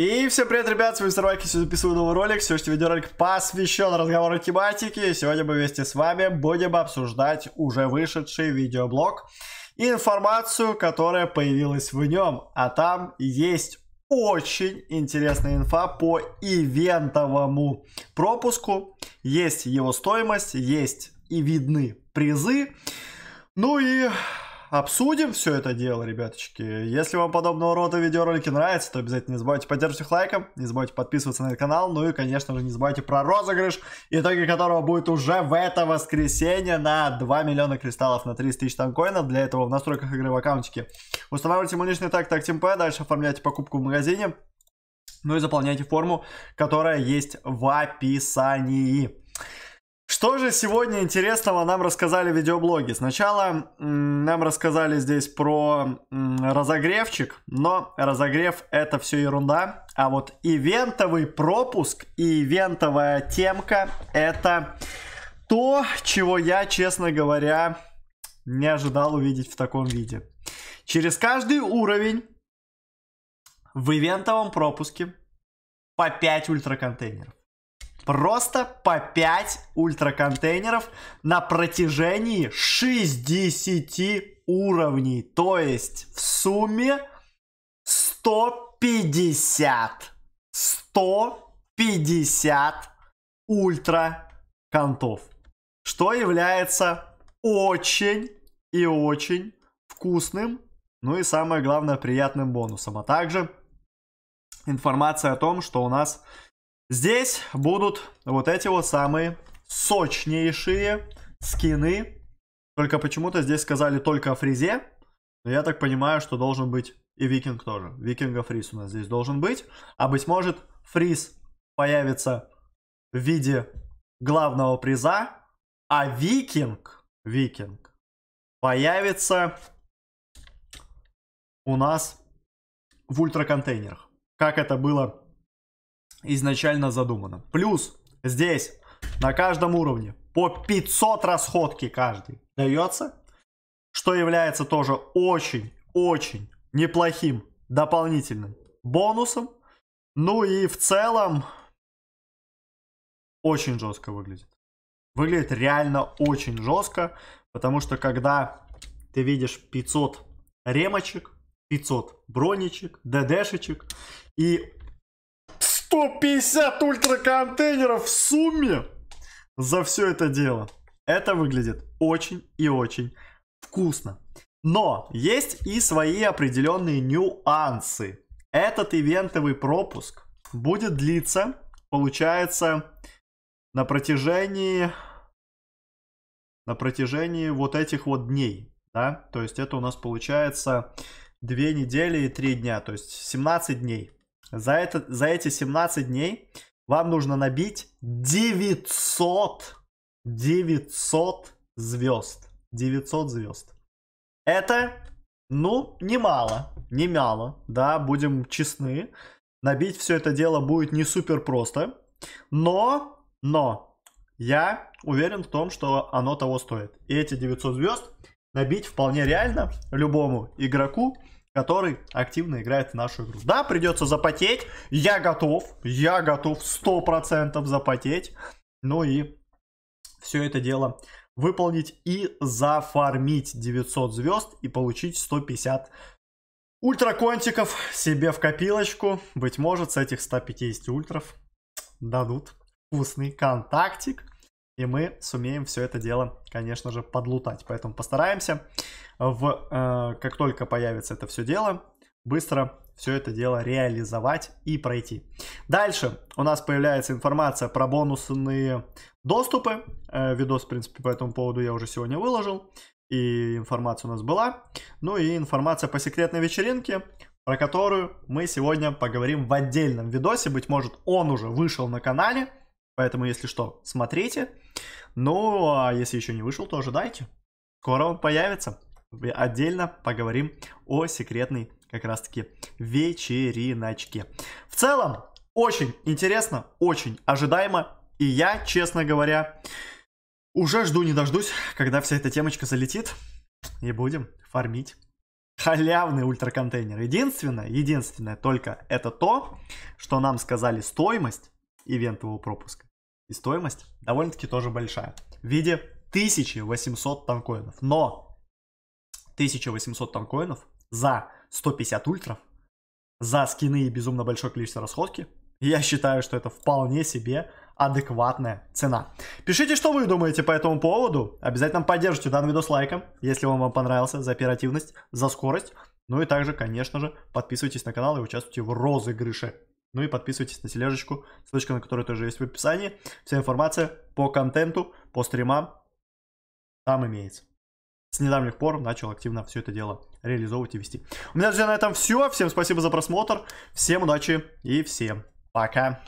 И всем привет, ребят, с вами Старвайки, сегодня записываю новый ролик. Сегодняшний видеоролик посвящен разговору тематики. Сегодня мы вместе с вами будем обсуждать уже вышедший видеоблог информацию, которая появилась в нем. А там есть очень интересная инфа по ивентовому пропуску. Есть его стоимость, есть и видны призы. Ну и обсудим все это дело, ребяточки. Если вам подобного рода видеоролики нравятся, то обязательно не забывайте поддерживать их лайком, не забывайте подписываться на этот канал, ну и, конечно же, не забывайте про розыгрыш, итоги которого будет уже в это воскресенье на 2 миллиона кристаллов на 30 тысяч танкоинов. Для этого в настройках игры в аккаунтике устанавливайте ему личный так так TeamP, дальше оформляйте покупку в магазине, ну и заполняйте форму, которая есть в описании. Что же сегодня интересного нам рассказали в видеоблоге? Сначала нам рассказали здесь про разогревчик, но разогрев это все ерунда. А вот ивентовый пропуск и ивентовая темка это то, чего я, честно говоря, не ожидал увидеть в таком виде. Через каждый уровень в ивентовом пропуске по 5 ультраконтейнеров. Просто по 5 ультраконтейнеров на протяжении 60 уровней. То есть в сумме 150. 150 ультра контов. Что является очень и очень вкусным, ну и самое главное приятным бонусом. А также информация о том, что у нас Здесь будут вот эти вот самые сочнейшие скины. Только почему-то здесь сказали только о фризе. Но я так понимаю, что должен быть и викинг тоже. Викинга фриз у нас здесь должен быть. А быть может фриз появится в виде главного приза. А викинг, викинг появится у нас в ультраконтейнерах. Как это было изначально задумано. Плюс здесь на каждом уровне по 500 расходки каждый дается, что является тоже очень-очень неплохим дополнительным бонусом. Ну и в целом очень жестко выглядит. Выглядит реально очень жестко, потому что когда ты видишь 500 ремочек, 500 броничек, ДДшечек и 150 ультраконтейнеров в сумме за все это дело. Это выглядит очень и очень вкусно. Но есть и свои определенные нюансы. Этот ивентовый пропуск будет длиться, получается, на протяжении на протяжении вот этих вот дней, да, то есть это у нас получается 2 недели и 3 дня, то есть 17 дней. За, это, за эти 17 дней вам нужно набить 900, 900 звезд. 900 звезд. Это, ну, немало, не мало, да, будем честны. Набить все это дело будет не супер просто, но, но, я уверен в том, что оно того стоит. И эти 900 звезд набить вполне реально любому игроку, который активно играет в нашу игру. Да, придется запотеть, я готов, я готов 100% запотеть, ну и все это дело выполнить и зафармить 900 звезд и получить 150 ультраконтиков себе в копилочку. Быть может, с этих 150 ультров дадут вкусный контактик. И мы сумеем все это дело, конечно же, подлутать. Поэтому постараемся, в, э, как только появится это все дело, быстро все это дело реализовать и пройти. Дальше у нас появляется информация про бонусные доступы. Э, видос, в принципе, по этому поводу я уже сегодня выложил. И информация у нас была. Ну и информация по секретной вечеринке, про которую мы сегодня поговорим в отдельном видосе. Быть может, он уже вышел на канале. Поэтому, если что, смотрите. Ну, а если еще не вышел, то ожидайте. Скоро он появится. Отдельно поговорим о секретной как раз-таки вечериночке. В целом, очень интересно, очень ожидаемо. И я, честно говоря, уже жду не дождусь, когда вся эта темочка залетит. И будем фармить халявный ультраконтейнер. Единственное, единственное только это то, что нам сказали стоимость ивентового пропуска. И стоимость довольно-таки тоже большая. В виде 1800 танкоинов. Но 1800 танкоинов за 150 ультров, за скины и безумно большое количество расходки, я считаю, что это вполне себе адекватная цена. Пишите, что вы думаете по этому поводу. Обязательно поддержите данный видос лайком, если он вам понравился, за оперативность, за скорость. Ну и также, конечно же, подписывайтесь на канал и участвуйте в розыгрыше. Ну и подписывайтесь на тележечку, ссылочка на которую тоже есть в описании. Вся информация по контенту, по стримам там имеется. С недавних пор начал активно все это дело реализовывать и вести. У меня, друзья, на этом все. Всем спасибо за просмотр. Всем удачи и всем пока.